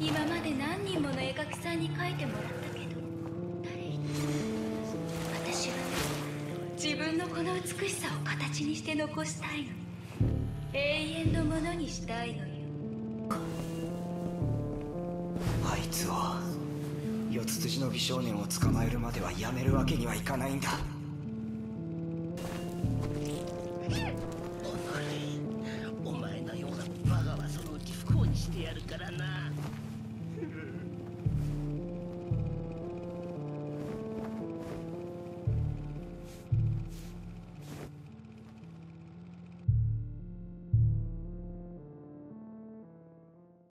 今まで何人もの絵描きさんに描いてもらったけど誰一人私は自分のこの美しさを形にして残したいの。永遠のものにしたいのよ。あいつを四つ筋の美少年を捕まえるまではやめるわけにはいかないんだ。お前のようなバカはそのうち不幸にしてやるからな。